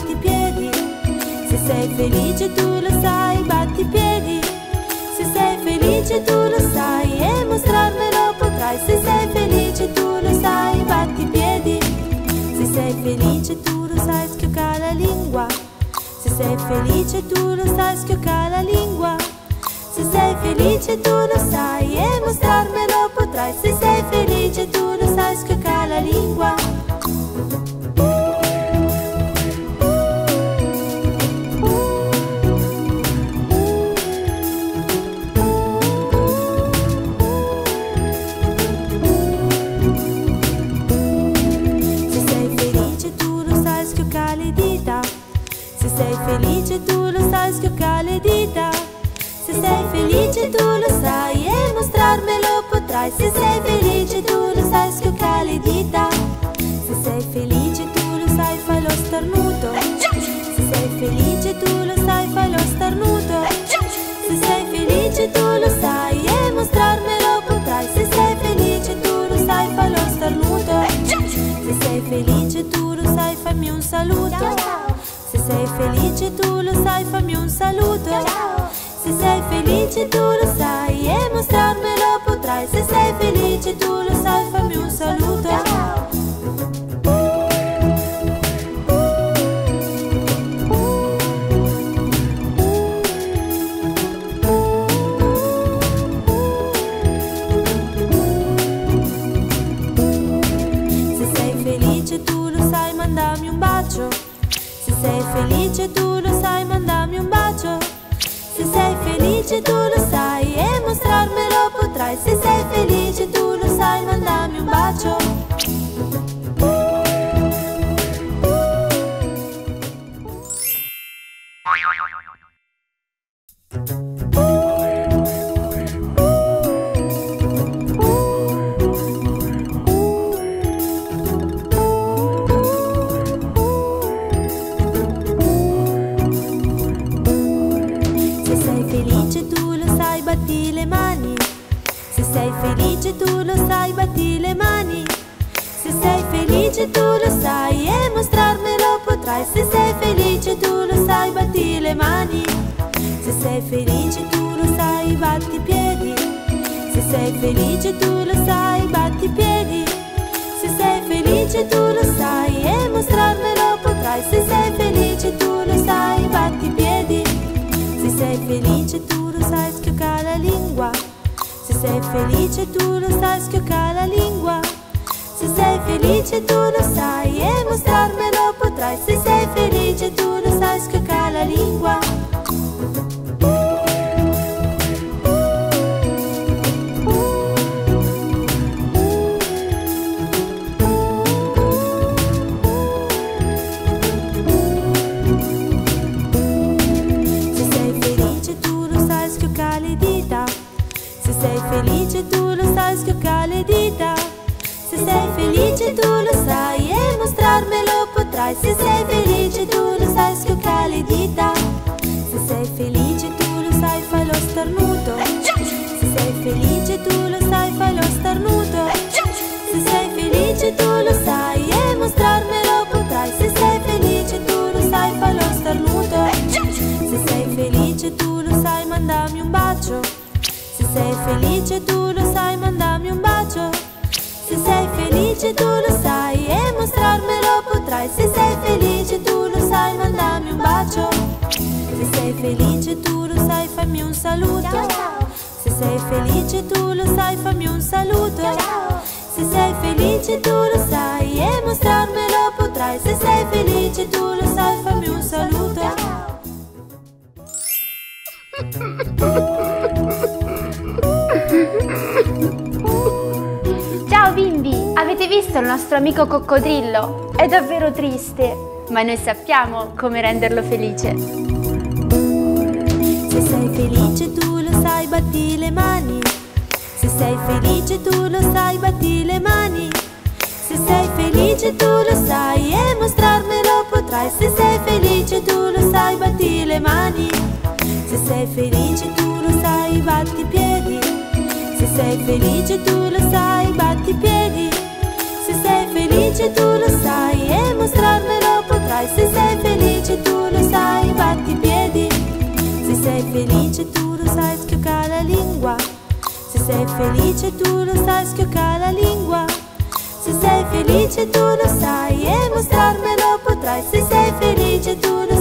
batti piedi. Se sei felice tu lo sai batti piedi. Se sei felice tu lo sai e mostrarmelo potrai. Se sei felice tu lo sai batti piedi. Se sei felice tu lo sai schioccare la lingua. Se sei felice tu lo sai schioccare la lingua. Se sei felice tu lo sai e mostrarmelo potrai. Se sei felice tu lo sai schioccare la lingua felice tu lo sai e mostrarmelo potrai. Se sei felice tu lo sai schioccare le dita. Se sei felice tu lo sai fai lo starnuto. Se sei felice tu lo sai fai lo starnuto. Se sei felice tu lo sai e mostrarmelo potrai. Se sei felice tu lo sai fai lo starnuto. Se sei felice tu lo sai fammi un saluto. Se sei felice tu lo sai fammi un saluto felice tu lo sai e mostrarmelo potrai. Se sei felice tu lo sai fammi un saluto felice tu lo sai e mostrarmelo potrai. Se sei felice tu lo sai mandami un bacio felice tu lo sai batti i piedi. Se sei felice tu lo sai e mostrarmelo potrai. Se sei felice tu lo sai batti i piedi. Se sei felice tu lo sai schioccare la lingua. Se sei felice tu lo sai schioccare la lingua. Se sei felice tu lo sai e mostrarmelo potrai. Se sei felice tu lo sai schioccare la lingua felice tu lo sai e mostrarmelo potrai. Se sei felice tu lo sai schioccare le dita. Se sei felice tu lo sai fai lo starnuto. Se sei felice tu lo sai fai lo starnuto. Se sei felice tu lo sai e mostrarmelo potrai. Se sei felice tu lo sai fai lo starnuto. Se sei felice tu lo sai mandami un bacio. Se sei felice tu lo sai felice tu lo sai e mostrarmelo potrai. Se sei felice tu lo sai mandami un bacio. Se sei felice tu lo sai fammi un saluto. Se sei felice tu lo sai fammi un saluto. Se sei felice tu lo sai e mostrarmelo potrai. Se sei felice tu lo sai fammi un saluto visto il nostro amico coccodrillo? È davvero triste, ma noi sappiamo come renderlo felice. Se sei felice tu lo sai batti le mani Se sei felice tu lo sai batti le mani Se sei felice tu lo sai e mostrarmelo potrai Se sei felice tu lo sai batti le mani Se sei felice tu lo sai batti i piedi sei felice tu lo sai, batti i piedi. Felice tu lo sai e mostrarmelo potrai. Se sei felice tu lo sai, batti i piedi. Se sei felice tu lo sai, schiocca la lingua. Se sei felice tu lo sai, schiocca la lingua. Se sei felice tu lo sai e mostrarmelo potrai. Se sei felice tu lo sai,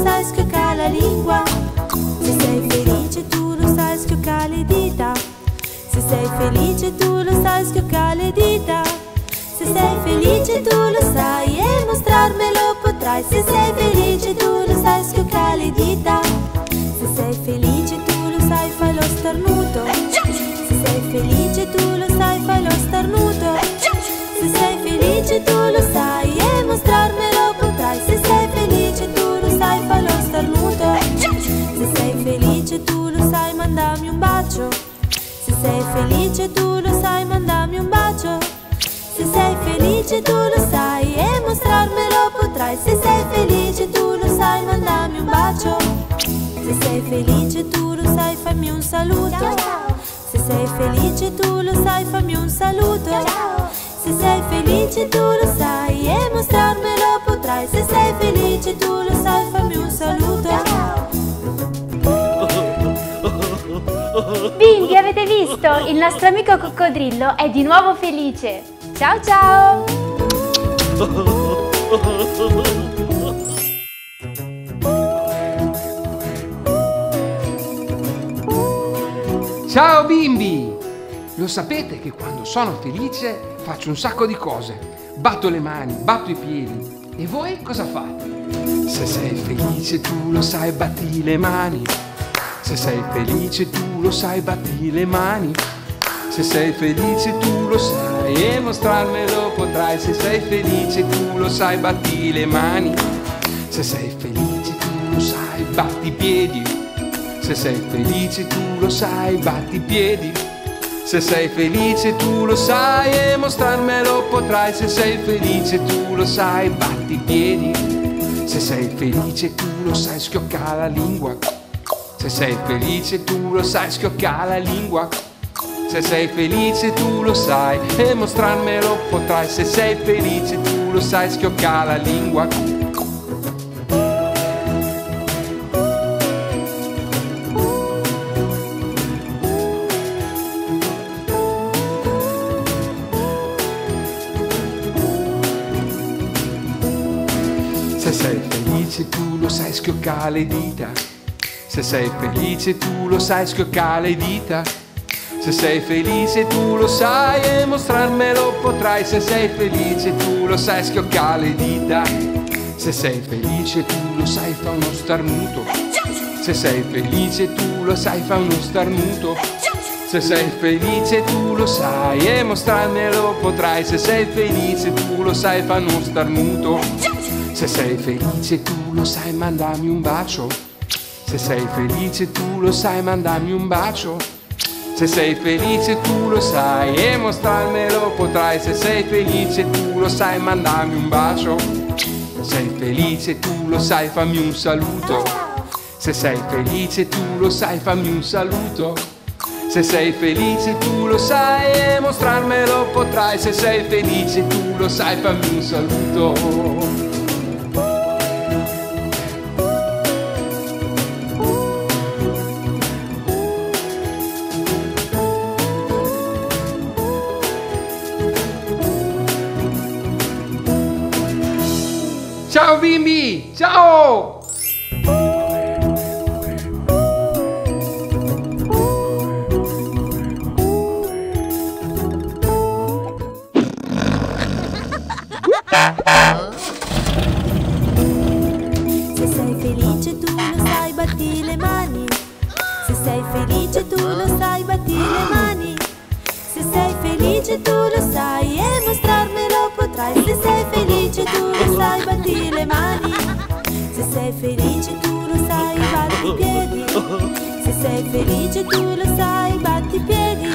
Se sei felice tu lo sai, schiocca le dita. Se sei felice tu lo sai, fai lo starnuto. Se sei felice tu lo sai, fai lo starnuto. Se sei felice tu lo sai e mostrarmelo potrai. Se sei felice tu lo sai, fai lo starnuto. Se sei felice tu lo sai, mandami un bacio. Se sei felice tu lo sai, mandami un bacio. Se sei felice tu lo sai e mostrarmelo potrai. Se sei felice tu lo sai, mandami un bacio. Se sei felice tu lo sai, fammi un saluto. Se sei felice tu lo sai, fammi un saluto. Se sei felice tu lo sai e mostrarmelo potrai. Se sei felice tu lo sai, fammi un saluto. Bimbi, avete visto? Il nostro amico coccodrillo è di nuovo felice. Ciao ciao! Ciao bimbi! Lo sapete che quando sono felice faccio un sacco di cose. Batto le mani, batto i piedi. E voi cosa fate? Se sei felice tu lo sai, batti le mani. Se sei felice tu lo sai, batti le mani. Se sei felice tu lo sai e mostrarmelo potrai. Se sei felice tu lo sai, batti le mani. Se sei felice tu lo sai, batti i piedi. Se sei felice tu lo sai, batti i piedi. Se sei felice tu lo sai e mostrarmelo potrai. Se sei felice tu lo sai, batti i piedi. Se sei felice tu lo sai, schiocca la lingua. Se sei felice tu lo sai, schiocca la lingua. Se sei felice tu lo sai e mostrarmelo potrai. Se sei felice tu lo sai, schiocca la lingua. Se sei felice tu lo sai, schiocca le dita. Se sei felice tu lo sai, schiocca le dita. Se sei felice tu lo sai e mostrarmelo potrai. Se sei felice tu lo sai, schiocca le dita. Se sei felice tu lo sai, fa uno starnuto. Se sei felice tu lo sai, fa uno starnuto. Se sei felice tu lo sai e mostrarmelo potrai. Se sei felice tu lo sai, fa uno starnuto. Se sei felice tu lo sai, mandami un bacio. Se sei felice tu lo sai, mandami un bacio. Se sei felice tu lo sai e mostrarmelo potrai. Se sei felice tu lo sai, mandami un bacio. Se sei felice tu lo sai, fammi un saluto. Se sei felice tu lo sai, fammi un saluto. Se sei felice tu lo sai e mostrarmelo potrai. Se sei felice tu lo sai, fammi un saluto. Batti le mani. Se sei felice tu lo sai, batti le mani. Se sei felice tu lo sai e mostrarmelo potrai. Se sei felice tu lo sai, batti le mani. Se sei felice tu lo sai, batti i piedi. Se sei felice tu lo sai, batti i piedi.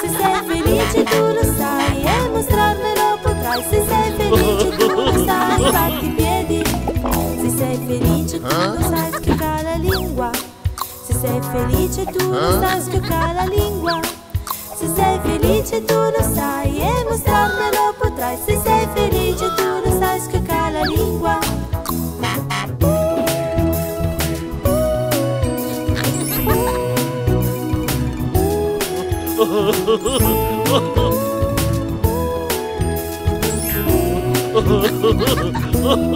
Se sei felice tu lo sai e mostrarmelo potrai. Se sei felice tu lo sai, batti i piedi. Se sei felice tu lo sai, sei felice tu lo sai, schiocca la lingua. Se sei felice tu lo sai e mostrarmelo potrai. Se sei felice tu lo sai, schiocca la lingua.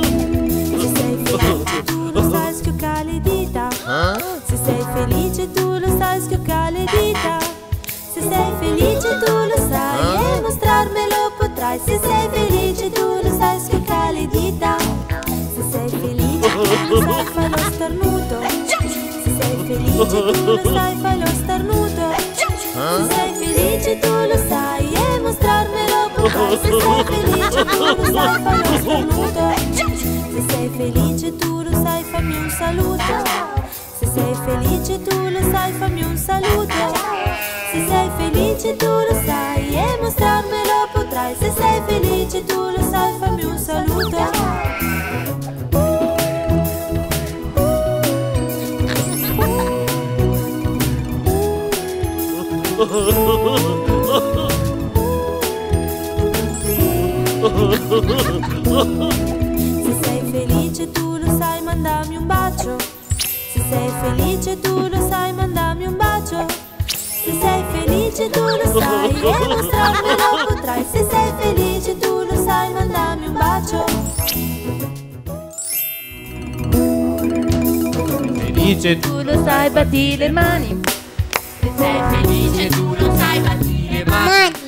Se tu lo sai e mostrarmelo potrai. Se sei felice tu lo sai, schiocca le dita. Se sei felice tu lo sai, fai lo starnuto. Se sei felice tu lo sai, fai lo starnuto. Se sei felice tu lo sai e mostrarmelo potrai. Se sei felice tu lo sai, fai lo starnuto. Se sei felice tu lo sai, fammi un saluto. Se sei felice tu lo sai, fammi un saluto. Se sei felice tu lo sai e mostrarmelo potrai. Se sei felice tu lo sai, fammi un saluto. Se sei felice tu lo sai, mandami un bacio. Se sei felice tu lo sai, felice tu lo sai e mostrarmelo potrai. Se sei felice tu lo sai, mandami un bacio. Felice tu Tu lo sai, batti le mani. Se sei felice tu lo sai, batti le mani.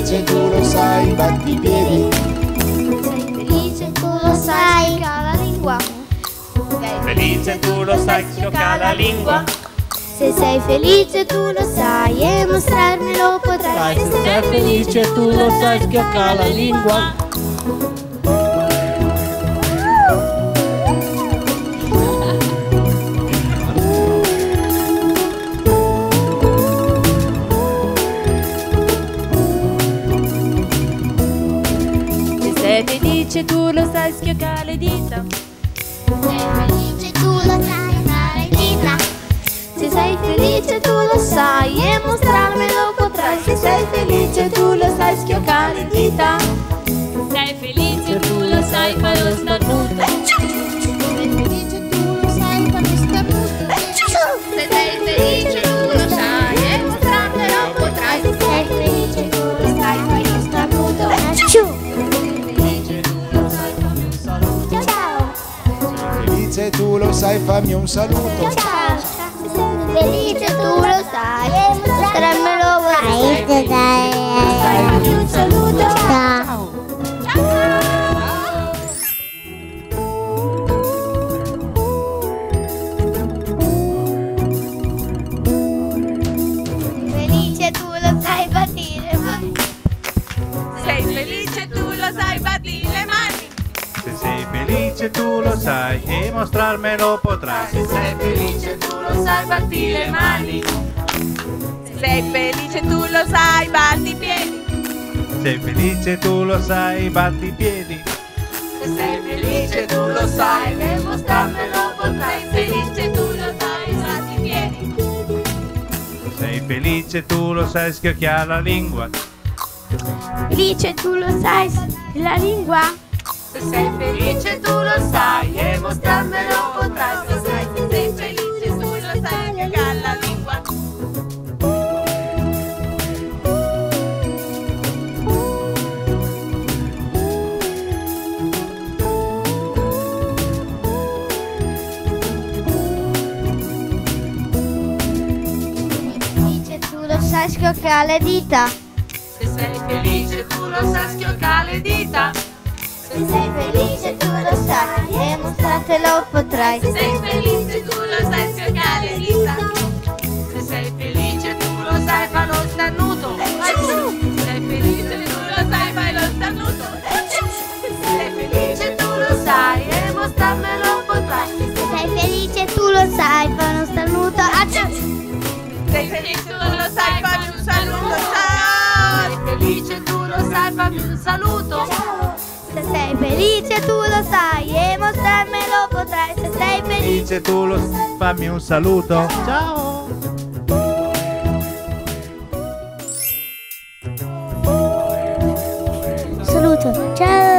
Felice tu lo sai, batti i piedi. sei felice tu lo sai Schiocca la lingua Felice tu lo sai, schiocca la lingua. Se sei felice tu lo sai e mostrarmelo potrai Se sei felice tu lo sai, schiocca la lingua. Se sei felice tu lo sai, schiocca le dita. Sei felice tu lo sai fare dita Se sei felice tu lo sai e mostrarmelo potrai Se sei felice tu lo sai schioccare le dita Sei felice tu lo sai, fai lo starnuto. Sei felice tu lo sai quando starnuto Se sei felice tu lo sai fammi un saluto Ciao. Ciao felice tu sei felice tu lo sai, batti i piedi. Se sei felice tu lo sai, e mostrarmelo potrai. Felice tu lo sai, batti i piedi. Sei felice tu lo sai, schiocchia la lingua. Felice tu lo sai la lingua Se sei felice tu lo sai, e mostrarmelo potrai. Schioccare le dita Se sei felice tu lo sai, schiocca le dita. Se sei felice tu lo sai e mostrartelo potrai Se sei felice tu lo sai, schiocca le dita. Se sei felice tu lo sai, fa lo starnuto. Se sei felice tu lo sai, fai lo starnuto. Se sei felice tu lo sai, e mostrarmelo potrai. Se sei felice tu lo sai fa uno saluto. Se sei felice tu lo sai e mostrarmelo potrai. Se sei felice tu lo sai, fammi un saluto. Ciao. Saluto. Ciao.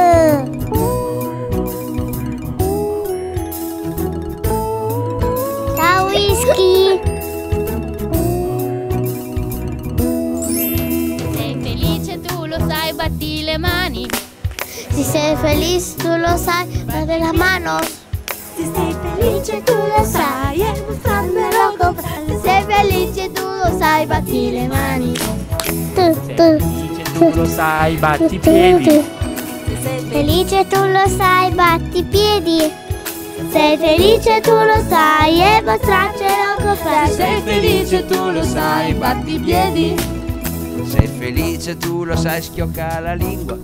Batti le mani. Se sei felice, tu lo sai, date la mano. Se sei felice, tu lo sai, e mostrarmelo potrai. Se sei felice, tu lo sai, batti le mani. Tu, tu. Tu lo sai, batti i piedi. Sei felice tu lo sai, batti i piedi. Sei felice tu lo sai e mostrarcelo potrai. Sei felice, tu lo sai, batti i piedi. Sei felice, tu lo sai, schiocca la lingua.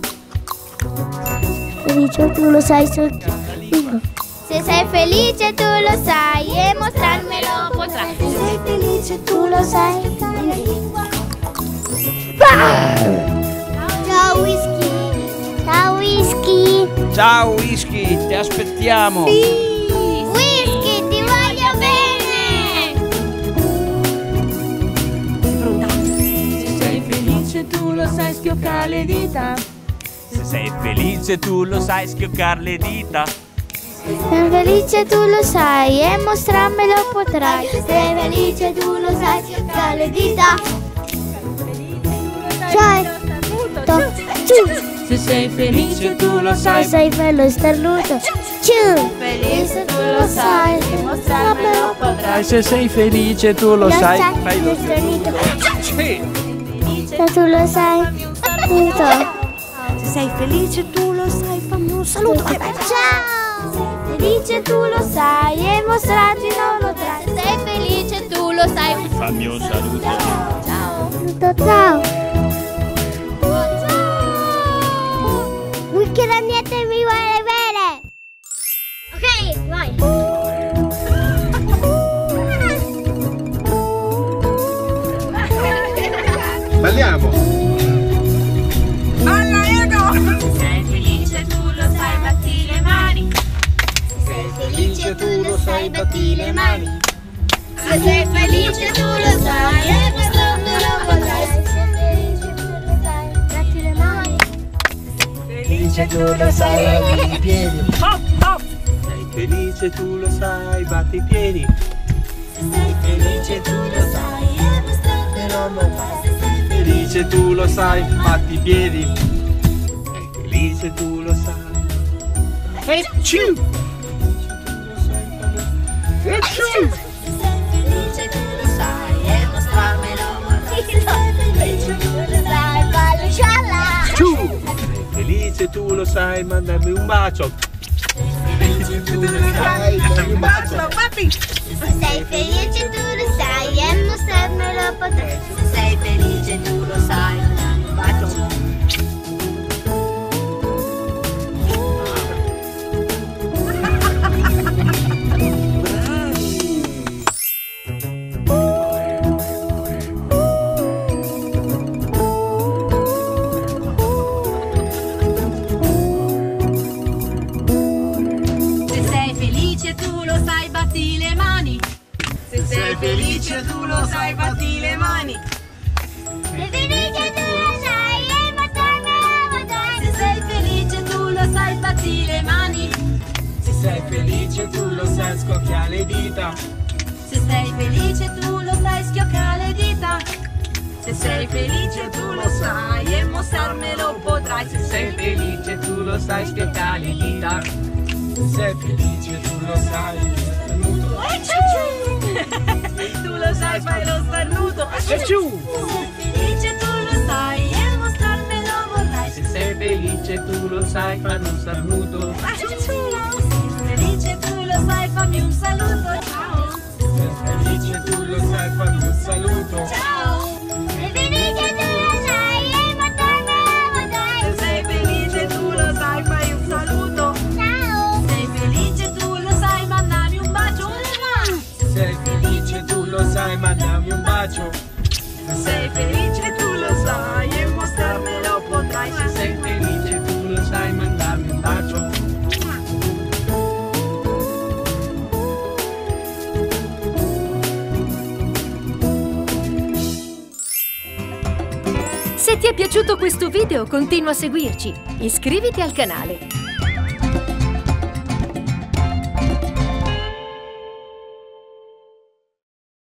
Felice tu lo sai, Se sei felice tu lo sai e mostrarmelo potrai. Se sei felice tu lo sai. Ciao whisky. Ciao whisky. Ciao Whisky, ti aspettiamo. Whisky, tu lo sai, schiocca le dita. Se sei felice tu lo sai schioccare le dita. Sei felice tu lo sai e mostrarmelo potrai. Sei felice tu lo sai, tra le dita. To, ciu. Se sei felice, tu lo Sai, sai. sei bello starnuto. Ciu. Felice tu lo sai e mostrarmelo potrai. Se sei felice tu lo sai, fai lo starnuto. Se tu lo sai, starnuto. Se sei felice, tu lo sai, fammi un saluto. Ciao! Sei felice tu lo sai e mostrarti non lo trai. Sei felice tu lo sai. Fammi un saluto. Ciao. Saluto, ciao. Ciao. Lo batti le mani. Se sei felice tu lo sai e mostrarmelo potrai. Se sei felice tu lo sai, batti le mani. Felice tu lo sai, batti i piedi. Sei felice tu lo sai, batti i piedi. Se sei felice tu lo sai e mostrarmelo potrai. Se sei Felice tu lo sai, batti i piedi. Sei felice tu lo sai. E ciu. Sei felice tu lo sai, mandami un bacio. Felice tu lo sai, Dai, un bacio. Se sei felice tu lo sai e mostrarmelo potrai. Felice, tu lo sai, scoppia le dita. Se sei felice, tu lo sai, schiocca le dita. Se sei felice, tu lo sai e mostrarmelo potrai. Se sei felice, tu lo sai, schiocca le dita. Se sei felice, tu lo sai, starnuto. tu lo sai, fai lo starnuto. E sei felice, tu lo sai e mostrarmelo vorrai. Se sei felice, tu lo sai, fanno un starnuto. Lo sai, fammi un saluto. Ciao. Se felice, tu lo sai, fammi un saluto. Ciao. Questo video continua a seguirci, iscriviti al canale